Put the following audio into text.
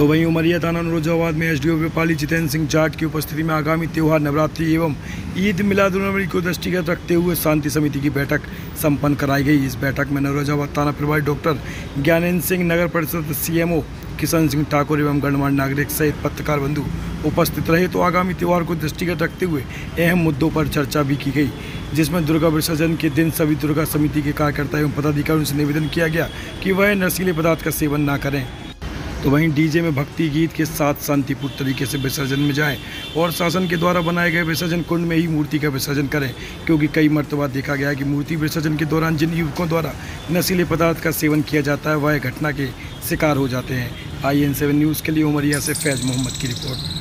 तो वहीं उमरिया थाना नौरोजाबाद में एसडीओ व्यापाली जितेंद्र सिंह जाट की उपस्थिति में आगामी त्यौहार, नवरात्रि एवं ईद मिलादुलनबी को दृष्टिगत रखते हुए शांति समिति की बैठक संपन्न कराई गई। इस बैठक में नौरोजाबाद थाना प्रभारी डॉक्टर ज्ञानेन्द्र सिंह, नगर परिषद सीएमओ किशन सिंह ठाकुर एवं गणमान्य नागरिक सहित पत्रकार बंधु उपस्थित रहे। तो आगामी त्यौहार को दृष्टिगत रखते हुए अहम मुद्दों पर चर्चा भी की गई, जिसमें दुर्गा विसर्जन के दिन सभी दुर्गा समिति के कार्यकर्ता एवं पदाधिकारियों से निवेदन किया गया कि वह नशीले पदार्थ का सेवन न करें। तो वहीं डीजे में भक्ति गीत के साथ शांतिपूर्ण तरीके से विसर्जन में जाएँ और शासन के द्वारा बनाए गए विसर्जन कुंड में ही मूर्ति का विसर्जन करें, क्योंकि कई मरतबा देखा गया कि मूर्ति विसर्जन के दौरान जिन युवकों द्वारा नशीले पदार्थ का सेवन किया जाता है, वह घटना के शिकार हो जाते हैं। आई एन सेवन न्यूज़ के लिए उमरिया से फैज़ मोहम्मद की रिपोर्ट।